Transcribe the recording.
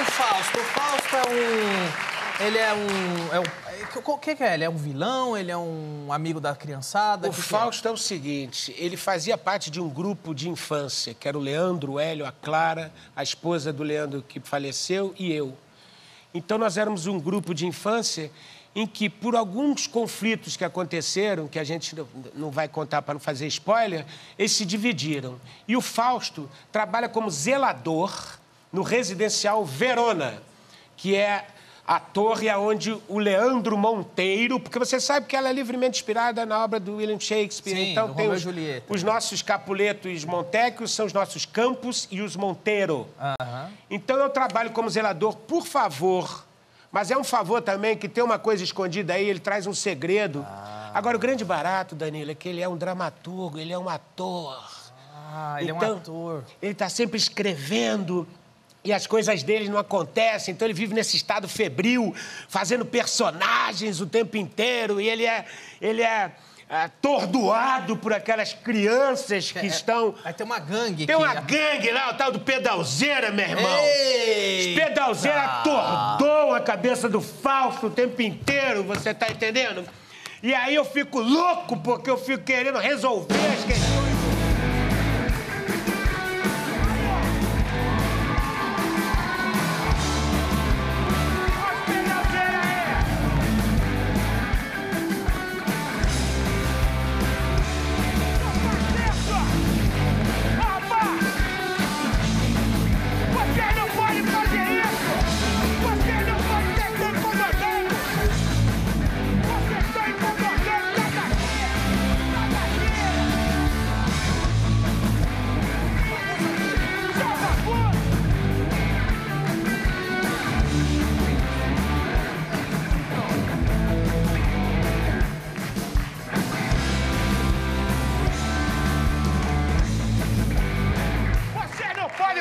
o Fausto. O Fausto é um. Ele é um. É um o que, que é? Ele é um vilão? Ele é um amigo da criançada? O que Fausto que é? é? o seguinte: ele fazia parte de um grupo de infância, que era o Leandro, o Hélio, a Clara, a esposa do Leandro que faleceu e eu. Então nós éramos um grupo de infância em que, por alguns conflitos que aconteceram, que a gente não vai contar para não fazer spoiler, eles se dividiram. E o Fausto trabalha como zelador no residencial Verona, que é a torre onde o Leandro Monteiro, porque você sabe que ela é livremente inspirada na obra do William Shakespeare. Sim, então tem os, os, nossos Capuletos Montecchios são os nossos Campos e os Monteiro. Uhum. Então eu trabalho como zelador, por favor. Mas é um favor também que tem uma coisa escondida aí, ele traz um segredo. Ah. Agora, o grande barato, Danilo, é que ele é um dramaturgo, ele é um ator. Ah, ele então, é um então, ator. Ele está sempre escrevendo, e as coisas dele não acontecem, então ele vive nesse estado febril, fazendo personagens o tempo inteiro, e ele é, ele é atordoado por aquelas crianças que é, é estão. Vai ter uma gangue Tem uma gangue lá, o tal do pedalzeira, meu irmão. Ei! Pedalzeira atordou a cabeça do falso o tempo inteiro, você tá entendendo? E aí eu fico louco porque eu fico querendo resolver as questões.